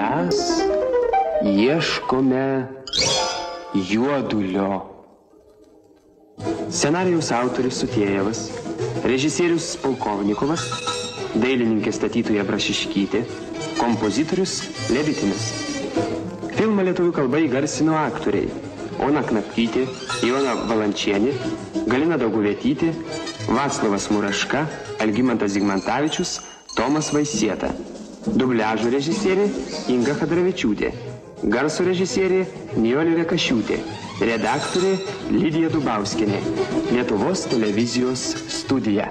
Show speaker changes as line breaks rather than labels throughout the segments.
mes ieškome juodulio. Scenarijus autorius Sutiejevas, režisierius Polkovnikovas, dailininkė statytoja Brašiškytė, kompozitorius Levitinas. Filmą lietuvių kalba įgarsino aktoriai Ona Knapkytė, Iona Valančienė, Galina Dauguvietytė, Vaclavas Muraška, Algymantas Zigmantavičius, Tomas Vaisieta. Dubliažo režisierė Inga Hadravičiūtė. Garso režisierė Nijolė Rekašiūtė. Redaktorė Lydija Dubauskinė. Lietuvos televizijos studija.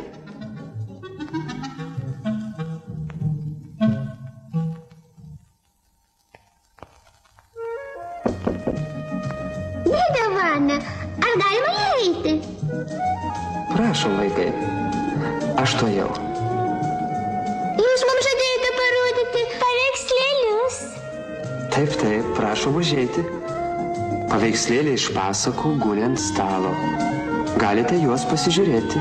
Taip, taip, prašom užėti. Paveikslėlė iš pasakų guli ant stalo. Galite juos pasižiūrėti.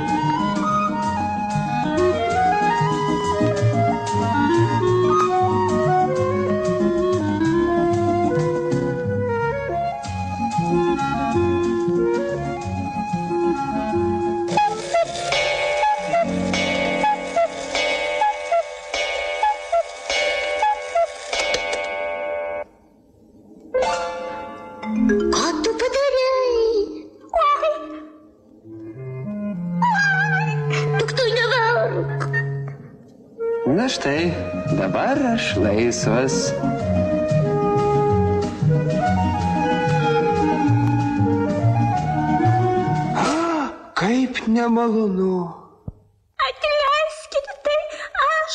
Štai, dabar aš laisvas. A, kaip nemalonu.
Atleiskite, tai aš,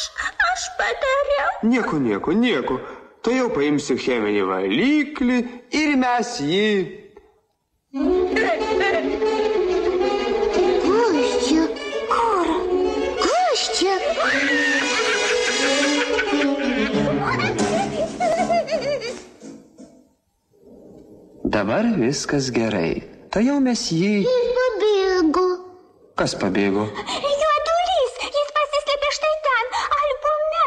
aš padariau.
Nieko, nieko, nieko. Tai jau paimsiu cheminį valiklį ir mes jį. Dabar viskas gerai. Tai jau mes jį.
Jis pabėgo.
Kas pabėgo?
Juodulys, jis pasislėpė štai ten, albume.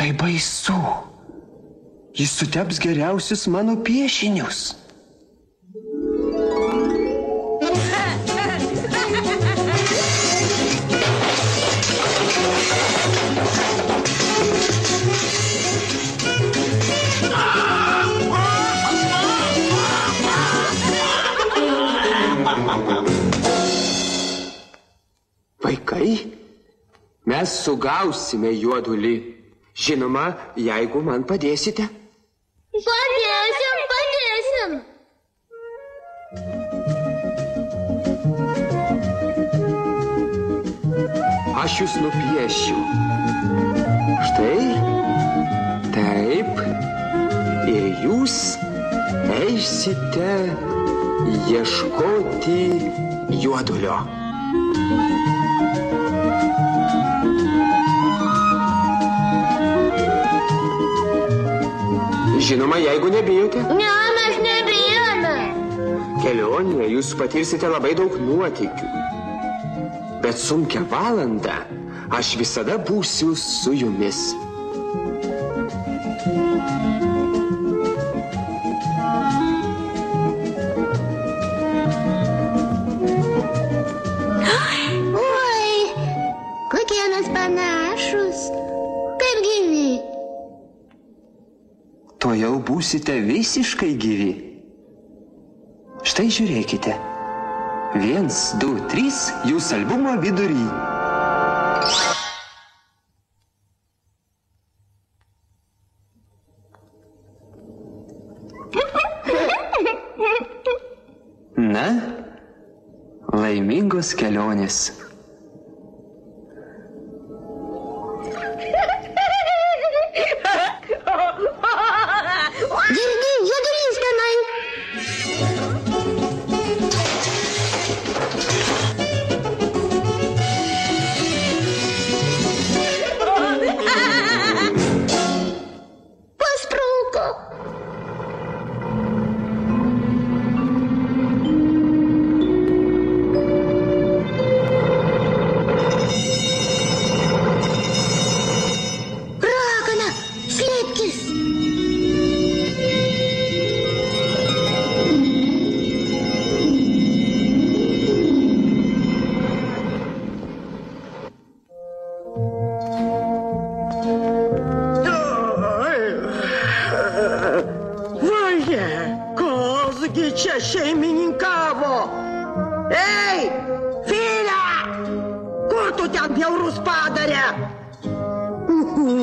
Tai baisu. Jis suteps geriausius mano piešinius. Vaikai, mes sugausime juodulį. Žinoma, jeigu man padėsite.
Padėsim, padėsim.
Aš jūs nupiešiu. Štai. Taip. Ir jūs eisite ieškoti juodulio. Žinoma, jeigu nebijote,
Ne, mes nebijome.
kelionėje jūs patirsite labai daug nuotykių. Bet sunkia valanda aš visada būsiu su jumis. Būsite visiškai gyvi. Štai žiūrėkite. Viens, du, trys, jūs albumo vidury. Na, laimingos kelionės.
Čia šeimininkavo. Ei, Filė! Kur tu ten bjaurus padarė? Uhu.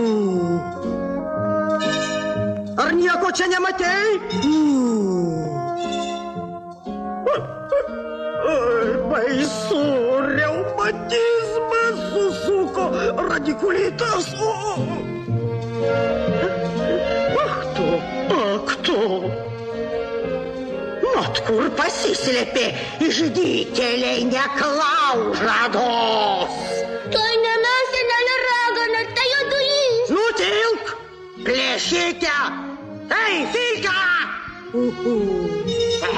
Ar nieko čia nematei? Ai, baisu, reumatizmas susuko radikulitas. O. Ach Mat kur pasislėpė išdykėliai neklaužados.
Tai ne mes, senelė ragana, tai jodulys.
Nutilk, plėšykė. Ei, Filka! Uhu. E,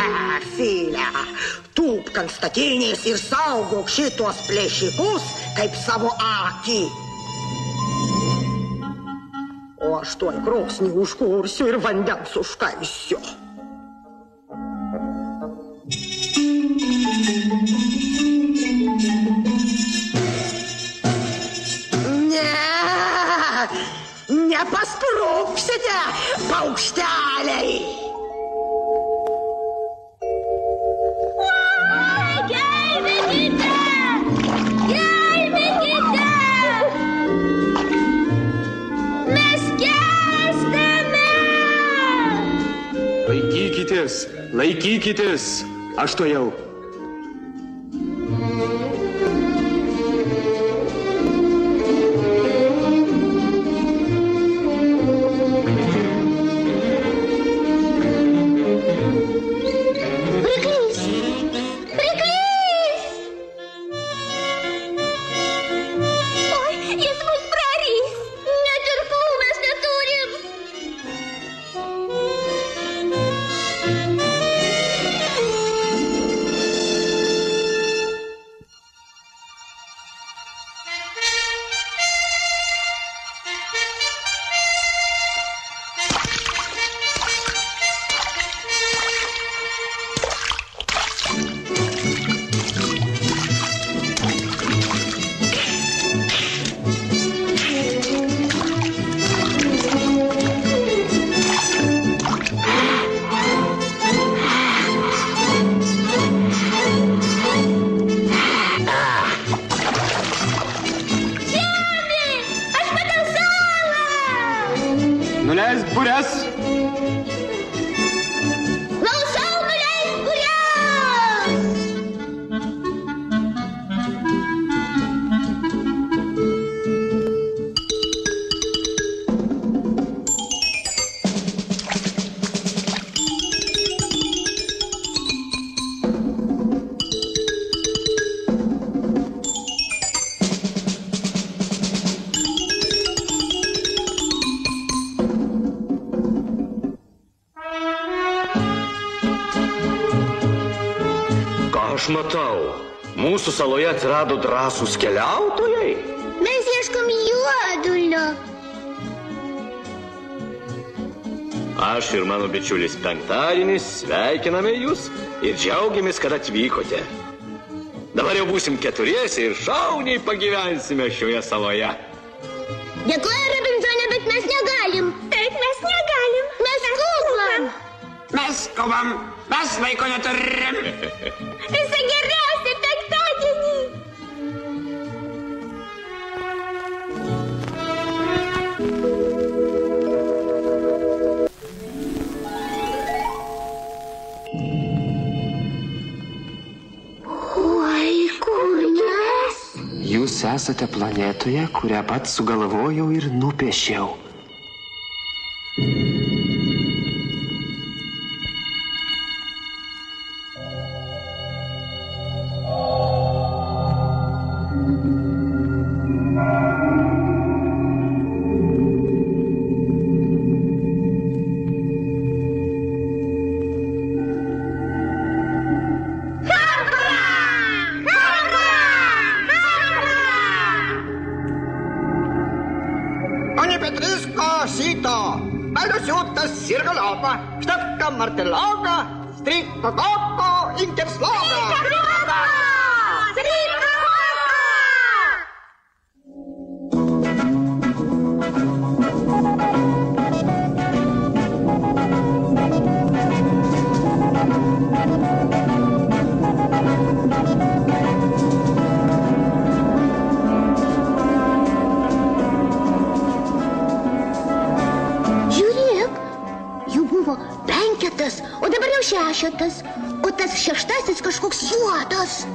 Filė, tūpk ant statinės ir saugok šitos plėšikus kaip savo akį. O aš tuoj krosnį užkursiu ir vandens užkaisiu. Nepaspruksite, paukšteliai.
Gelbėkite! Gelbėkite! Mes gestame!
Laikykitės, laikykitės. Aš to jau. Mūsų saloje atsirado drąsūs keliautojai.
Mes ieškom juodulio.
Aš ir mano bičiulis penktadienis sveikiname jūs ir džiaugiamės, kad atvykote. Dabar jau būsim keturiesi ir šauniai pagyvensime šioje saloje.
Dėkuoju, Robinsonė, bet mes negalim. Taip, mes negalim. Mes skubam.
Mes skubam, mes laiko neturim.
Visą geriausią
Jūs esate planetoje, kurią pats sugalvojau ir nupiešiau.
Галка, Серголова, Штепка, Мартелога, Стрипкоко, Интерслога! Интерслога! Стрипкоко!
Šešetas, o tas šeštasis kažkoks juodas.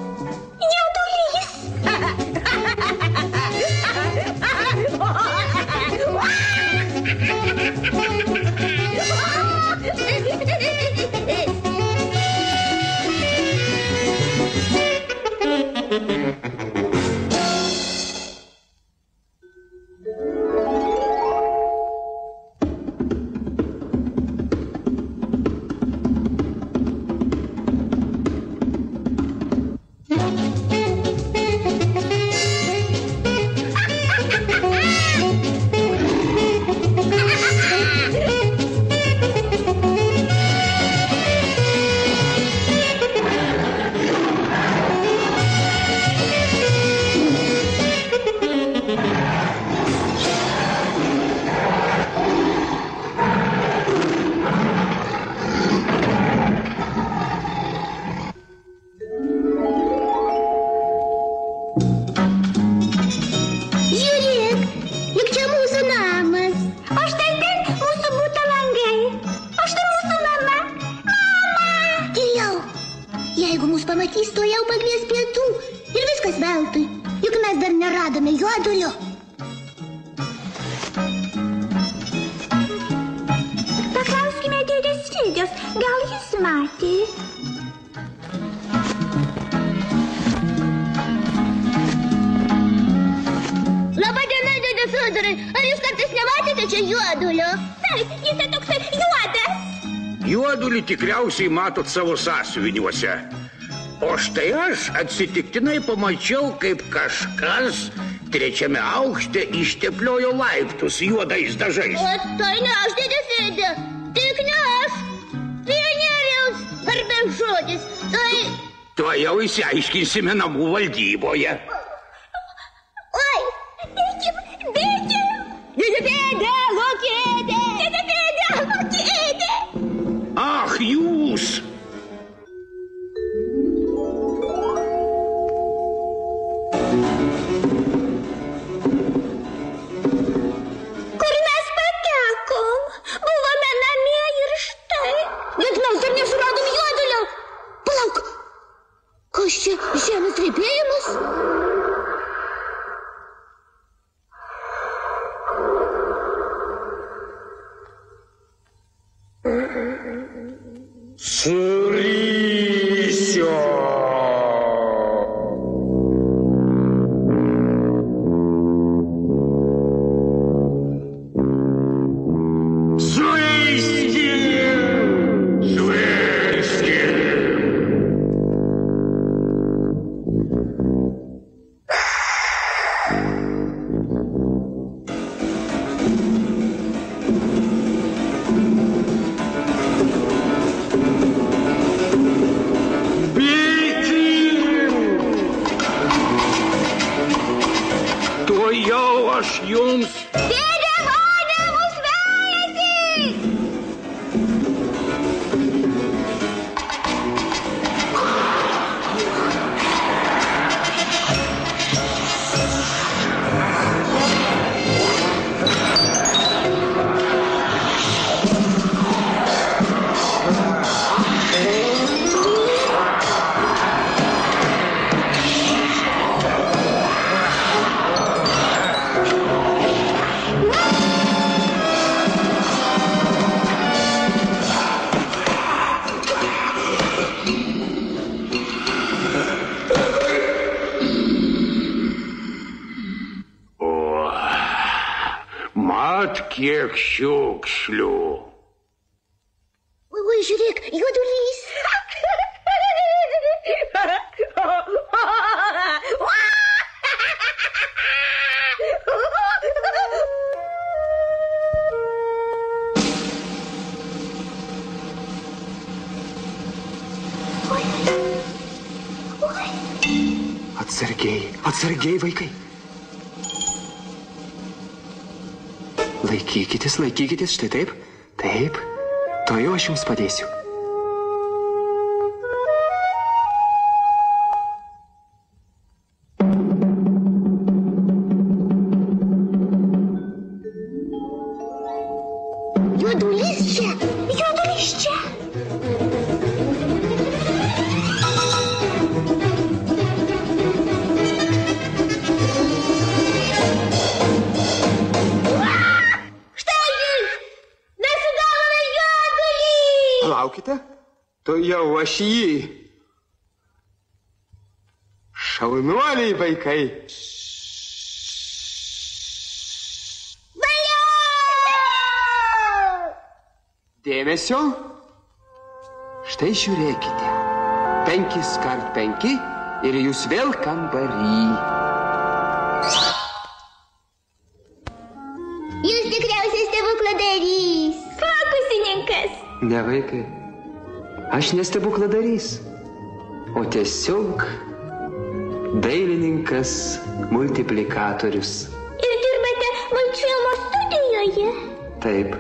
Matė. Labą dieną, dėdė Fiodorai. Ar jūs kartais nematėte čia juodulio? Taip, jis tai toksai juodas.
Juodulį tikriausiai matot savo sąsiuviniuose. O štai aš atsitiktinai pamačiau, kaip kažkas trečiame aukšte ištepliojo laiptus juodais dažais.
O tai ne aš, dėdė Fidė. Žodis. Tai...
Tuo jau įsiaiškinsime namų valdyboje.
Гадких
щук шлю. Ой,
Жирек, йодулись. От Сергея,
от Сергея Войкой. Laikykitės, laikykitės, štai taip, taip. To jau aš jums padėsiu.
To jau aš jį. Šaunuoliai vaikai. Dėmesio. Štai žiūrėkite. Penkis kart penki ir jūs vėl kambarį.
Jūs tikriausiai stebukladarys. Fokusininkas.
Ne vaikai. Aš nestebukladarys, o tiesiog dailininkas multiplikatorius.
Ir dirbate multfilmo studijoje.
Taip,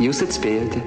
jūs atspėjote.